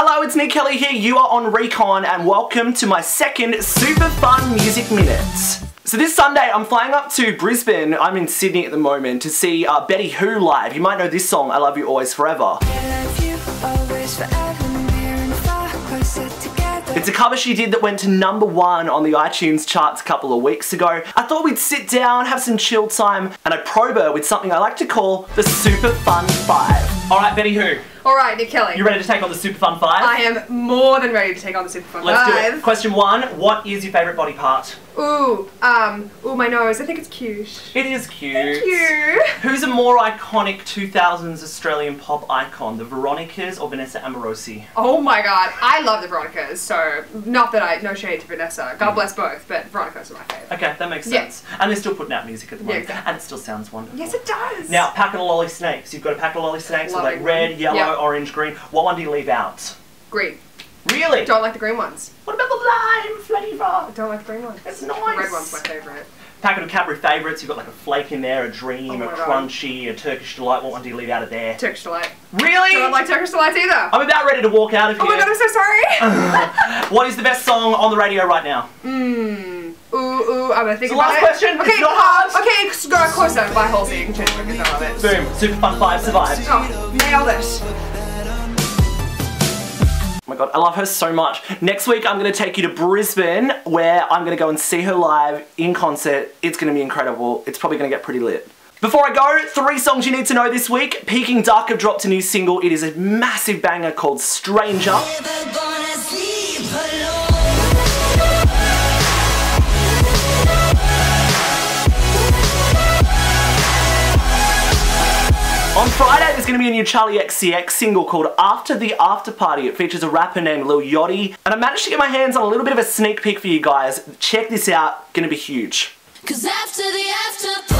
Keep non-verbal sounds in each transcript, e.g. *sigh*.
Hello, it's Nic Kelly here. You are on RECONN and welcome to my second super fun music minute. So this Sunday, I'm flying up to Brisbane, I'm in Sydney at the moment, to see uh, Betty Who live. You might know this song, I Love You Always Forever. It's a cover she did that went to number one on the iTunes charts a couple of weeks ago. I thought we'd sit down, have some chill time, and I probe her with something I like to call the Super Fun Five. Alright, Betty Who? Alright, Nic Kelly. You ready to take on the Super Fun Five? I am more than ready to take on the Super Fun Let's Five. do it. Question one, what is your favourite body part? Ooh, um, ooh, my nose. I think it's cute. It is cute. Thank you. Who's a more iconic 2000s Australian pop icon, the Veronicas or Vanessa Amorosi? Oh my god, I love the Veronicas, so not that I, no shade to Vanessa. God bless both, but Veronicas are my favourite. Okay, that makes Yeah. sense. And they're still putting out music at the Yeah, moment, exactly. and it still sounds wonderful. Yes, it does. Now, pack of lolly snakes. You've got a pack of lolly snakes, Lovely like red, yellow, Yep. Orange, green. What one do you leave out? Green. Really? Don't like the green ones. What about the lime flavour? Don't like the green ones. It's The nice. red one's my favourite. Packet of Cadbury favourites. You've got like a flake in there, a dream, Oh a my God. crunchy, a Turkish delight. What one do you leave out of there? Turkish Delight. Really? Don't like Turkish Delights either. I'm about ready to walk out of here. Oh my god, I'm so sorry. *laughs* What is the best song on the radio right now? Mmm. Ooh, ooh, I'm gonna think It's the about last it. question. Okay, It's not hard. Okay, s- go closer by Halsey. You can change my because I love it. Boom. Super Fun 5 survived. Oh, nailed it. Oh my god, I love her so much. Next week, I'm going to take you to Brisbane, where I'm going to go and see her live in concert. It's going to be incredible. It's probably going to get pretty lit. Before I go, three songs you need to know this week. Peking Duk have dropped a new single. It is a massive banger called Stranger. On Friday, there's going to be a new Charli XCX single called After the After Party. It features a rapper named Lil Yachty. And I managed to get my hands on a little bit of a sneak peek for you guys. Check this out. Going to be huge. Cause after the after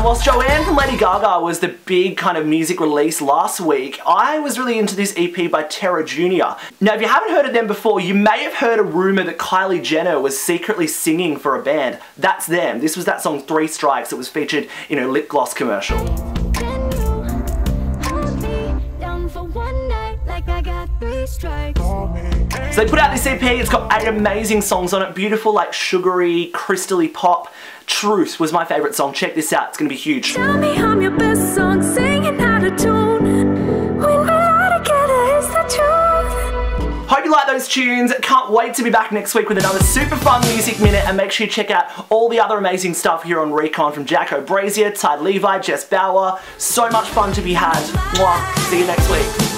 And whilst Joanne from Lady Gaga was the big kind of music release last week, I was really into this EP by Terror Jr. Now, if you haven't heard of them before, you may have heard a rumour that Kylie Jenner was secretly singing for a band. That's them. This was that song Three Strikes that was featured in a lip gloss commercial. Can me down for one night like I got three strikes? So they put out this EP, it's got eight amazing songs on it, beautiful like sugary, crystally pop. Truth was my favourite song, check this out, it's gonna be huge. Tell me I'm your best song, singing out of tune. When we lie together, is the truth. Hope you like those tunes, can't wait to be back next week with another super fun music minute and make sure you check out all the other amazing stuff here on RECONN from Jacko Brazier, Ty Levi, Jess Bauer. So much fun to be had. Mwah. See you next week.